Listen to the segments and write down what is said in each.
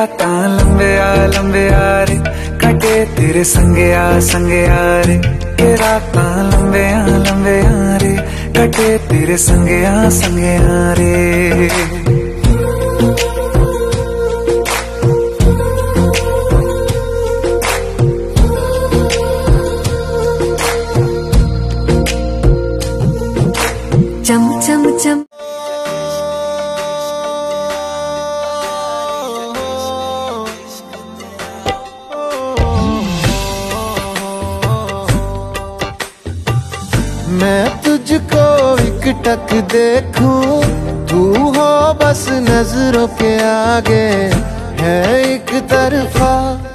ताता लंबे आ लंबे आ रे। कटे तेरे संगया आ रे। तेरा ता लंबे आ लंबे आ रे। कटे तेरे संगया आ रे। चम चम चम। तुझको एक टक देखूँ, तू हो बस नज़रों के आगे, है एक तरफा।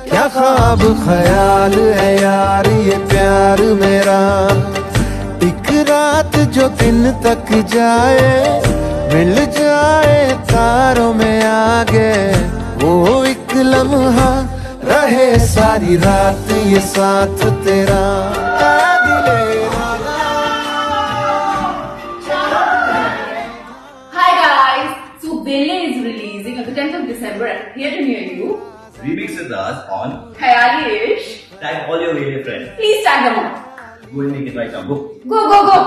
क्या ख्वाब ख्याल है यार, ये प्यार मेरा। एक रात जो दिन तक जाए, मिल जाए तारों में आगे। वो एक लम्हा रहे सारी रात, ये साथ तेरा। 10th of December and here to near you. Remix with us on Khayali-ish. Tag all your radio friends. Please tag them all. Go and make it right now. Go. Go, go, go!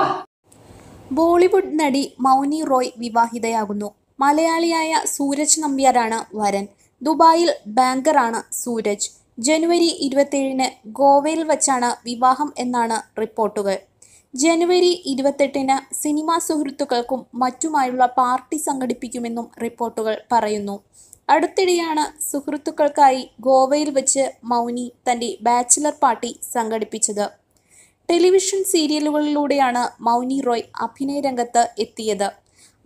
Bollywood നടി മൗനി റോയ് വിവാഹിതയാകുന്നു മലയാളിയായ സൂരജ് നമ്പ്യാരാണ് വരൻ ദുബായിൽ ബാങ്കറാണ് സൂരജ് ജനുവരി ഇരുപത്തേഴിന് ഗോവയിൽ വച്ചാണ് വിവാഹം എന്നാണ് റിപ്പോർട്ടുകൾ ജനുവരി ഇരുപത്തെട്ടിന് cinema സുഹൃത്തുക്കൾക്കും മറ്റുമായുള്ള പാർട്ടി സംഘടിപ്പിക്കുമെന്നും റിപ്പോർട്ടുകൾ പറയുന്നു അടുത്തിടെയാണ് സുഹൃത്തുക്കൾക്കായി ഗോവയിൽ വെച്ച് മൗനി തന്റെ ബാച്ചിലർ പാർട്ടി സംഘടിപ്പിച്ചത്. ടെലിവിഷൻ സീരിയലുകളിലൂടെയാണ് മൗനി റോയ് അഭിനയ രംഗത്ത് എത്തിയത്.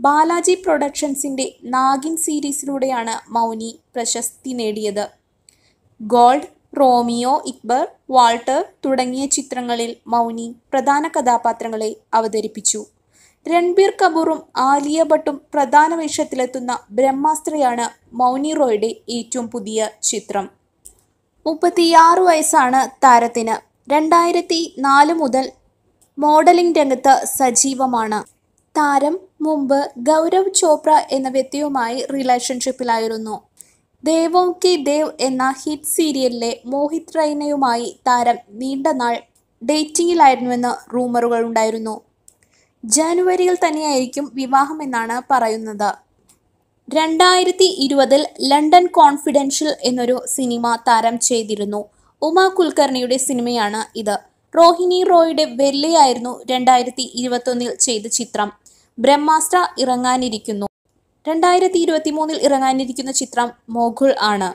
ബാലാജി പ്രൊഡക്ഷൻസിന്റെ നാഗിൻ സീരീസിലൂടെയാണ് മൗനി പ്രശസ്തി നേടിയത്. ഗോൾഡ് റോമിയോ ഇക്ബർ വാൾട്ടർ തുടങ്ങിയ ചിത്രങ്ങളിൽ മൗനി പ്രധാന കഥാപാത്രങ്ങളെ അവതരിപ്പിച്ചു. രൺബീർ കപൂറും ആലിയ ഭട്ടും പ്രധാന വേഷത്തിലെത്തുന്ന ബ്രഹ്മാസ്ത്രയാണ് മൗനി റോയുടെ ഏറ്റവും പുതിയ ചിത്രം. മുപ്പത്തിയാറ് വയസ്സാണ് താരത്തിന്. രണ്ടായിരത്തി നാല് മുതൽ മോഡലിംഗ് രംഗത്ത് സജീവമാണ്. താരം മുമ്പ് ഗൗരവ് ചോപ്ര എന്ന വ്യക്തിയുമായി റിലേഷൻഷിപ്പിലായിരുന്നു. ദേവോ കി ദേവ് എന്ന ഹിറ്റ് സീരിയലിലെ മോഹിത് റൈനയുമായി താരം നീണ്ട നാൾ ഡേറ്റിംഗിലായിരുന്നുവെന്ന് റൂമറുകൾ ഉണ്ടായിരുന്നു. ജനുവരിയിൽ തന്നെയായിരിക്കും വിവാഹമെന്നാണ് പറയുന്നത്. രണ്ടായിരത്തി ഇരുപതിൽ ലണ്ടൻ കോൺഫിഡൻഷ്യൽ എന്നൊരു സിനിമ താരം ചെയ്തിരുന്നു. ഉമ കുൽക്കർണിയുടെ സിനിമയാണ് ഇത്. റോഹിണി റോയുടെ വെള്ളിയായിരുന്നു രണ്ടായിരത്തി ഇരുപത്തൊന്നിൽ ചെയ്ത ചിത്രം. ബ്രഹ്മാസ്ത്ര ഇറങ്ങാനിരിക്കുന്നു. രണ്ടായിരത്തി ഇരുപത്തി മൂന്നിൽ ഇറങ്ങാനിരിക്കുന്ന ചിത്രം മോഘുൾ ആണ്.